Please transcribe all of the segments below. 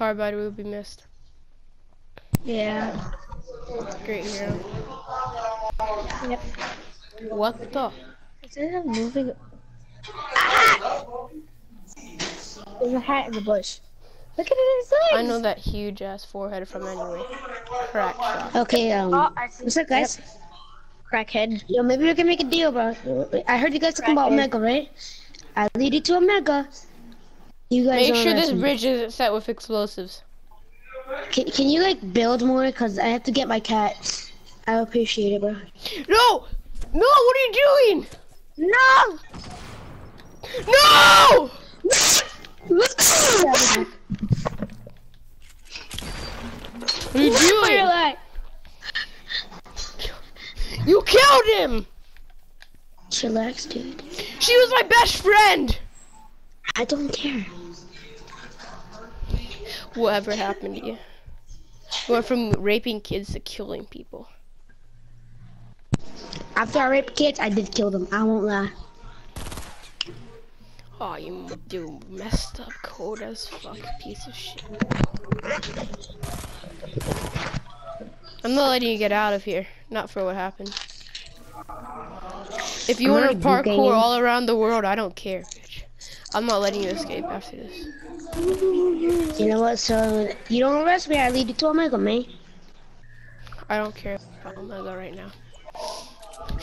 Carbide will be missed. Yeah. Great hero. Yep. What the? Is it moving? Ah! There's a hat in the bush. Look at his legs. I know that huge ass forehead from anyway. Crack shot. Okay, um, Oh, what's up, guys? Crackhead. Yo, maybe we can make a deal, bro. I heard you guys talking about Crackhead. Omega, right? I lead you to Omega. You guys Make sure this bridge is set with explosives. Can, can you like build more? Cause I have to get my cat. I appreciate it, bro. No! No, what are you doing? No! No! What are you doing? You killed him! chillax, dude. She was my best friend! I don't care. Whatever happened to you? Went from raping kids to killing people. After I raped kids, I did kill them. I won't lie. Oh, you do messed up code as fuck piece of shit. I'm not letting you get out of here. Not for what happened. If you I'm want to parkour all around the world, I don't care. I'm not letting you escape after this. You know what? So you don't arrest me. I lead you to Omega, man. I don't care about Omega right now.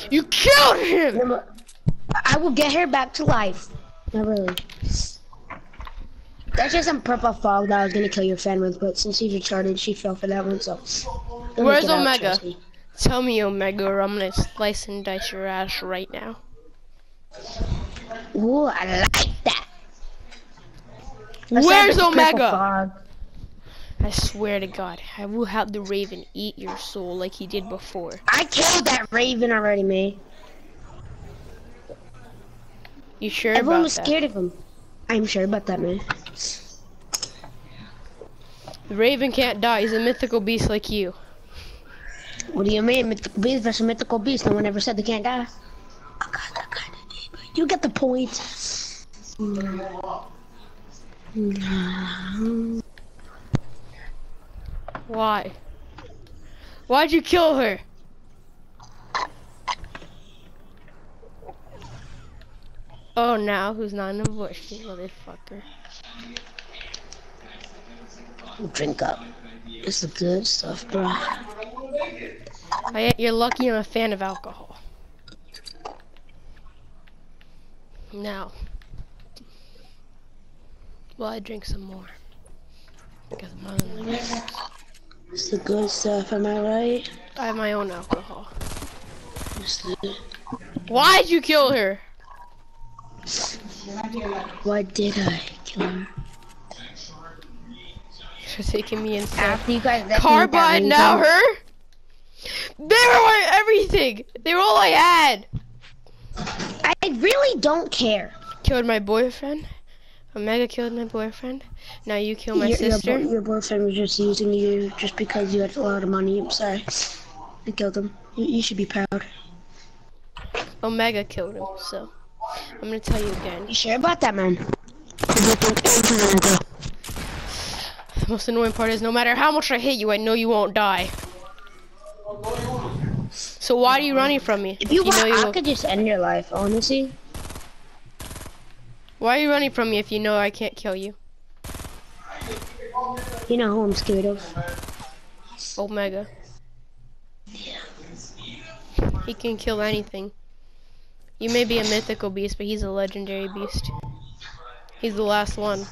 You killed him! I will get her back to life. Not really. That's just some purple fog that I was gonna kill your fan with, but since she's retarded, she fell for that one, so. Where's it out, Omega? Tell me, Omega, or I'm gonna slice and dice your ass right now. Ooh, I like that. That's Where's like the purple Omega? I swear to God, I will have the Raven eat your soul like he did before. I killed that raven already, man. You sure Everyone about was that? scared of him. I'm sure about that, man. The Raven can't die. He's a mythical beast like you. What do you mean? Mythical beast versus a mythical beast. No one ever said they can't die. I got that kind of name. You get the point. Why? Why'd you kill her? Oh, now who's not in the bush, you motherfucker? Drink up. It's the good stuff, bro. Oh, I, you're lucky I'm a fan of alcohol. Now, well, I drink some more. Because I'm not in the- It's the good stuff, am I right? I have my own alcohol. The- Why'd you kill her? Why did I kill her? For taking me inside. After you guys let me eat that Carbide, now gun- her? They were my everything! They were all I had! I really don't care. Killed my boyfriend. Omega killed my boyfriend. Now you kill my your, your sister. boy- Your, boyfriend was just using you just because you had a lot of money. I'm sorry. I killed him. You, you should be proud. Omega killed him, so. I'm gonna tell you again. You sure about that, man? The most annoying part is no matter how much I hit you, I know you won't die. So why are you running from me? If you, know want, you I could just end your life, honestly. Why are you running from me if you know I can't kill you? You know who I'm scared of. Omega. Yeah. He can kill anything. You may be a mythical beast, but he's a legendary beast. He's the last one.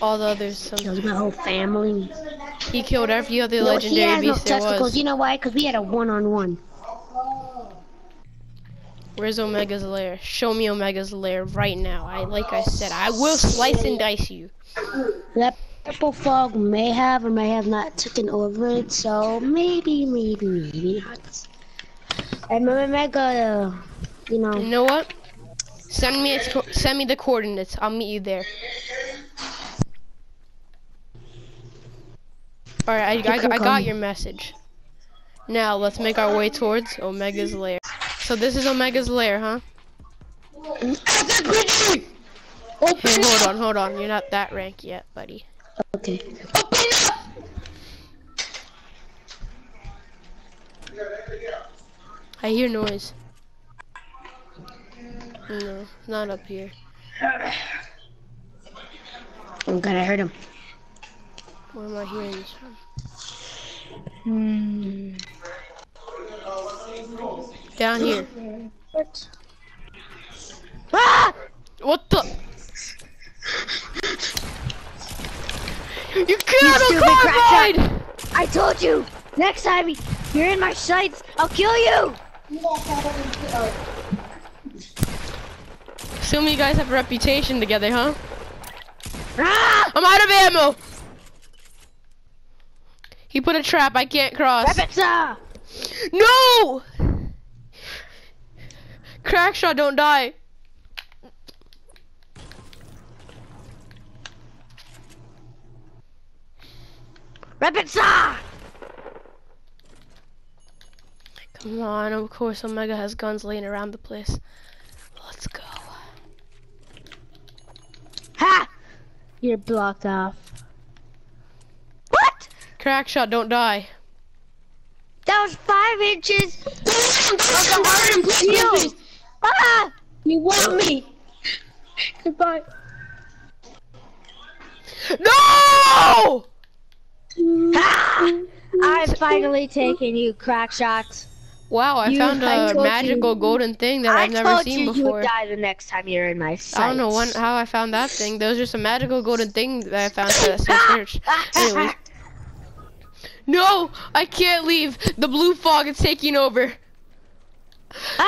All the others, some, Killed my whole family. he killed every other No, he legendary has no beast there testicles. You know why? Because we had a one-on-one. Where's Omega's lair? Show me Omega's lair right now. I like I said, I will slice and dice you. That purple fog may have or may have not taken over it, so maybe, maybe, maybe not. And my mega, uh, you You know, know what? Send me send me the coordinates. I'll meet you there. All right, I, I, I got your message. Now let's make our way towards Omega's lair. So this is Omega's lair, huh? Hey, hold on, hold on. You're not that rank yet, buddy. Okay. I hear noise. No, not up here. Oh god, I heard him. Where am I hearing this from? Hmm. Down here. What? Ah! What the? You killed a carbide! I told you! Next time you're in my sights, I'll kill you! Assume you guys have a reputation together, huh? Ah! I'm out of ammo! He put a trap, I can't cross. Repetza! No! Crack shot, don't die. Repetza! Come on, of course Omega has guns laying around the place. Let's go. Ha! You're blocked off. What? Crack shot, don't die. That was five inches of the hard steel! Ah! You want me? Goodbye. No! Ah! I'm finally taking you, crack shots. Wow, I You- found I a told magical you. golden thing that I I've never told seen you you before. would die the next time you're in my sights. I don't know when, how I found that thing. There was just a magical golden thing that I found for that same search. Anyways. No! I can't leave! The blue fog is taking over. no!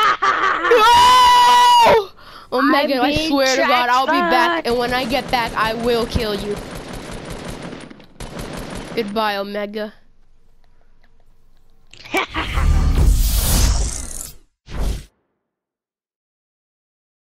Oh, Megan, I swear to God, I'll be back. And when I get back, I will kill you. Goodbye, Omega.